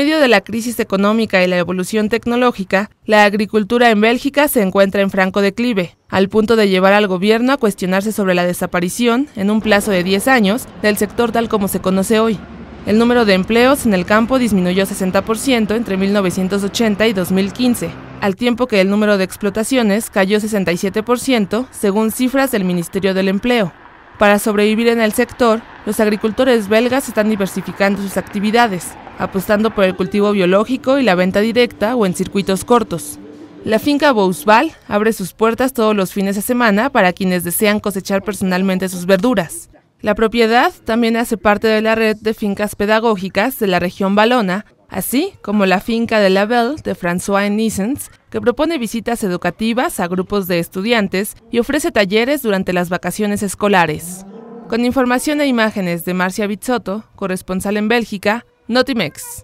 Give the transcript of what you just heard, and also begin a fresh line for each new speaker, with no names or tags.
Medio de la crisis económica y la evolución tecnológica, la agricultura en Bélgica se encuentra en franco declive, al punto de llevar al gobierno a cuestionarse sobre la desaparición, en un plazo de 10 años, del sector tal como se conoce hoy. El número de empleos en el campo disminuyó 60% entre 1980 y 2015, al tiempo que el número de explotaciones cayó 67%, según cifras del Ministerio del Empleo. Para sobrevivir en el sector, los agricultores belgas están diversificando sus actividades, apostando por el cultivo biológico y la venta directa o en circuitos cortos. La finca Bousval abre sus puertas todos los fines de semana para quienes desean cosechar personalmente sus verduras. La propiedad también hace parte de la red de fincas pedagógicas de la región Valona, así como la finca de la Belle de François Nissens, que propone visitas educativas a grupos de estudiantes y ofrece talleres durante las vacaciones escolares. Con información e imágenes de Marcia Bizzotto, corresponsal en Bélgica, Notimex.